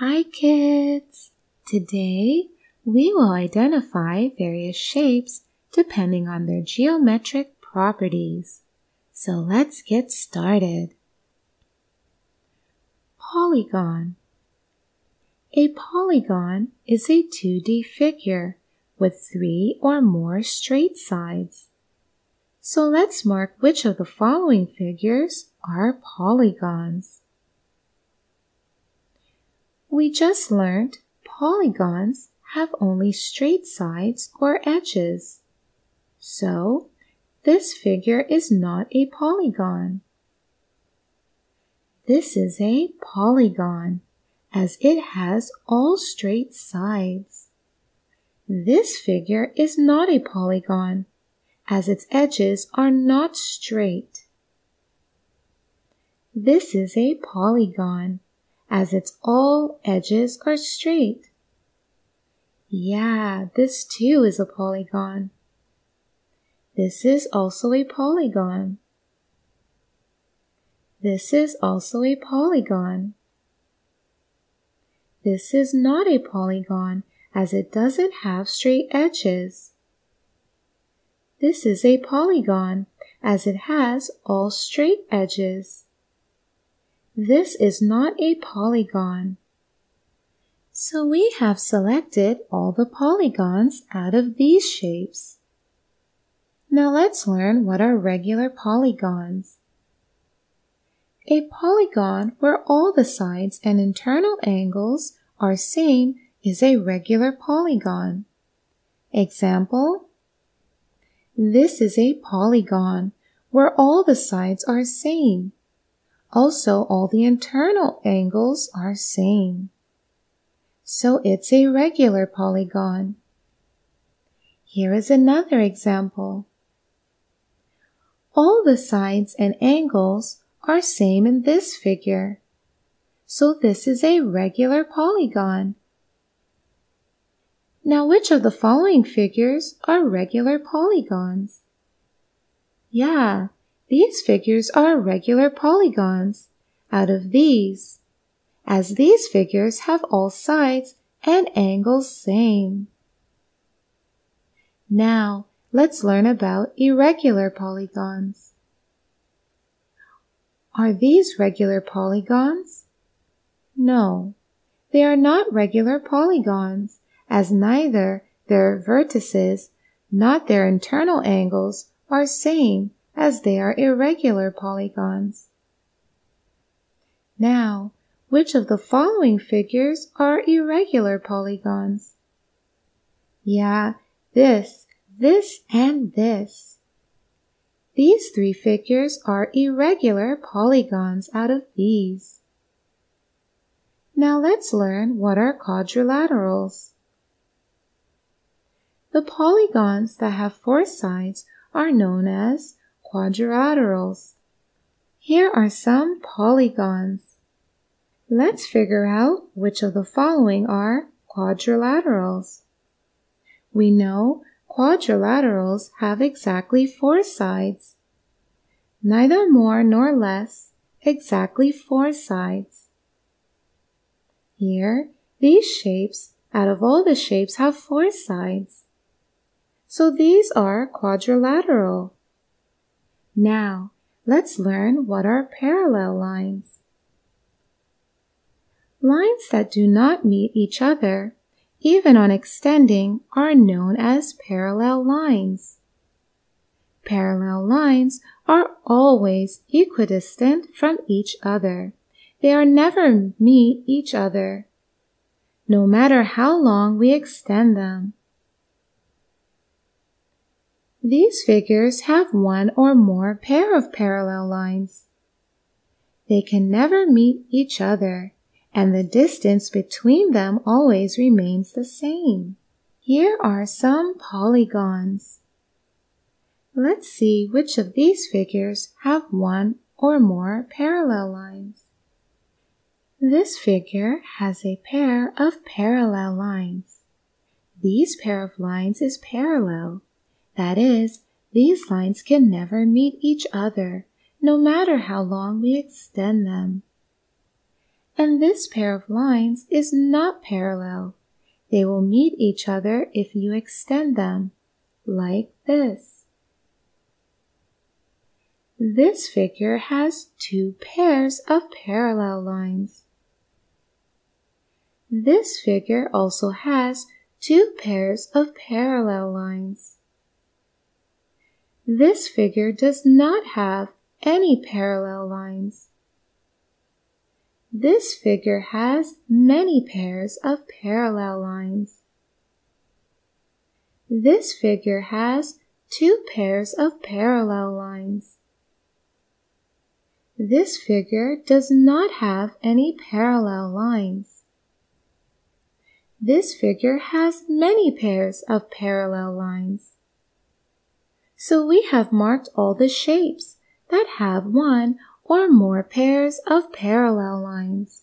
Hi kids! Today we will identify various shapes depending on their geometric properties. So let's get started. Polygon A polygon is a 2D figure with three or more straight sides. So let's mark which of the following figures are polygons. We just learned polygons have only straight sides or edges. So, this figure is not a polygon. This is a polygon as it has all straight sides. This figure is not a polygon as its edges are not straight. This is a polygon as its all edges are straight. Yeah, this too is a polygon. This is also a polygon. This is also a polygon. This is not a polygon as it doesn't have straight edges. This is a polygon as it has all straight edges. This is not a polygon. So we have selected all the polygons out of these shapes. Now let's learn what are regular polygons. A polygon where all the sides and internal angles are same is a regular polygon. Example This is a polygon where all the sides are same. Also, all the internal angles are same. So it's a regular polygon. Here is another example. All the sides and angles are same in this figure. So this is a regular polygon. Now which of the following figures are regular polygons? Yeah, these figures are regular polygons out of these, as these figures have all sides and angles same. Now, let's learn about irregular polygons. Are these regular polygons? No, they are not regular polygons, as neither their vertices, not their internal angles, are same as they are irregular polygons. Now, which of the following figures are irregular polygons? Yeah, this, this, and this. These three figures are irregular polygons out of these. Now let's learn what are quadrilaterals. The polygons that have four sides are known as quadrilaterals. Here are some polygons. Let's figure out which of the following are quadrilaterals. We know quadrilaterals have exactly four sides. Neither more nor less, exactly four sides. Here, these shapes, out of all the shapes, have four sides. So these are quadrilateral. Now, let's learn what are parallel lines. Lines that do not meet each other, even on extending, are known as parallel lines. Parallel lines are always equidistant from each other. They are never meet each other, no matter how long we extend them. These figures have one or more pair of parallel lines. They can never meet each other, and the distance between them always remains the same. Here are some polygons. Let's see which of these figures have one or more parallel lines. This figure has a pair of parallel lines. These pair of lines is parallel that is, these lines can never meet each other, no matter how long we extend them. and this pair of lines is not parallel. They will meet each other if you extend them, like this. This figure has two pairs of parallel lines. This figure also has two pairs of parallel lines. This figure does not have any parallel lines. This figure has many pairs of parallel lines. This figure has two pairs of parallel lines. This figure does not have any parallel lines. This figure has many pairs of parallel lines. So we have marked all the shapes that have one or more pairs of parallel lines.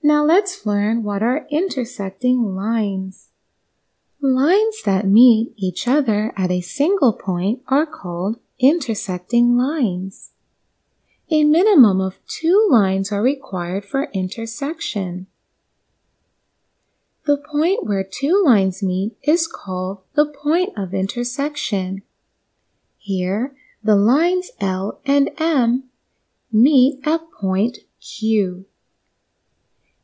Now let's learn what are intersecting lines. Lines that meet each other at a single point are called intersecting lines. A minimum of two lines are required for intersection. The point where two lines meet is called the point of intersection. Here, the lines L and M meet at point Q.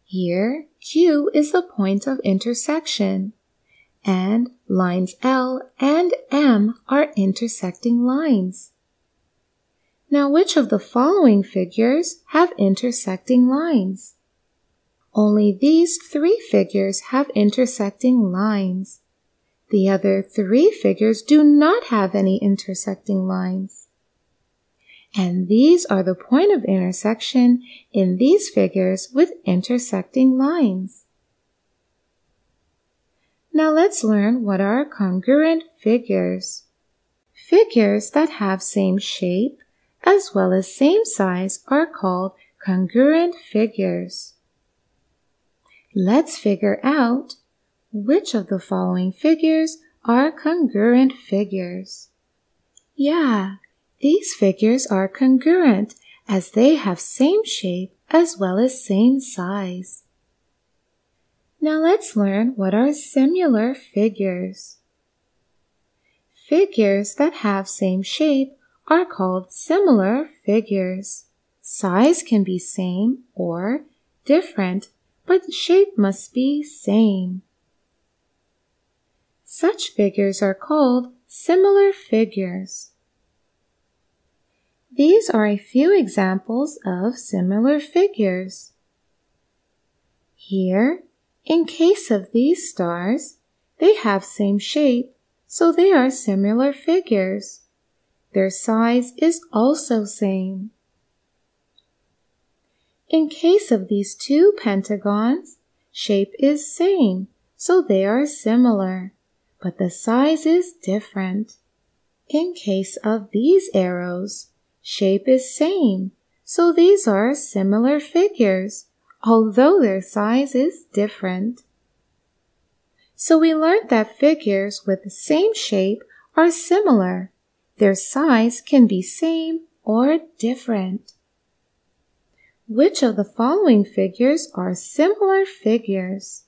Here, Q is the point of intersection, and lines L and M are intersecting lines. Now, which of the following figures have intersecting lines? Only these three figures have intersecting lines. The other three figures do not have any intersecting lines. And these are the point of intersection in these figures with intersecting lines. Now let's learn what are congruent figures. Figures that have same shape as well as same size are called congruent figures. Let's figure out which of the following figures are congruent figures? Yeah, these figures are congruent as they have same shape as well as same size. Now let's learn what are similar figures. Figures that have same shape are called similar figures. Size can be same or different, but shape must be same. Such figures are called similar figures. These are a few examples of similar figures. Here, in case of these stars, they have same shape, so they are similar figures. Their size is also same. In case of these two pentagons, shape is same, so they are similar but the size is different. In case of these arrows, shape is same, so these are similar figures, although their size is different. So we learned that figures with the same shape are similar. Their size can be same or different. Which of the following figures are similar figures?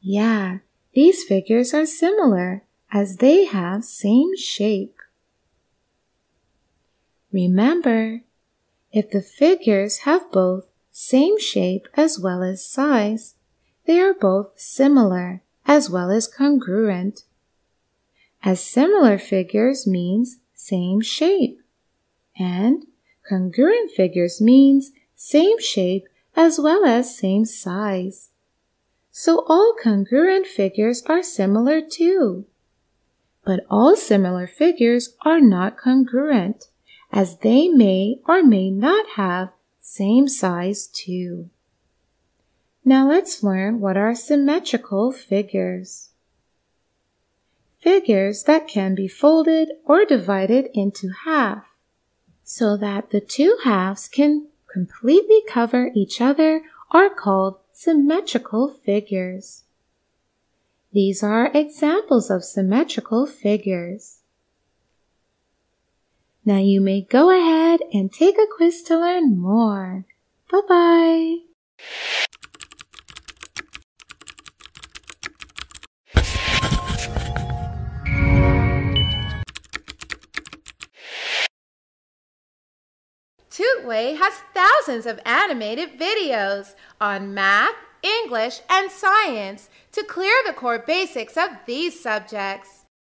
Yeah, these figures are similar as they have same shape. Remember, if the figures have both same shape as well as size, they are both similar as well as congruent. As similar figures means same shape, and congruent figures means same shape as well as same size. So all congruent figures are similar too. But all similar figures are not congruent, as they may or may not have same size too. Now let's learn what are symmetrical figures. Figures that can be folded or divided into half, so that the two halves can completely cover each other are called symmetrical figures. These are examples of symmetrical figures. Now you may go ahead and take a quiz to learn more. Bye-bye. Tutway has thousands of animated videos on math, English, and science to clear the core basics of these subjects.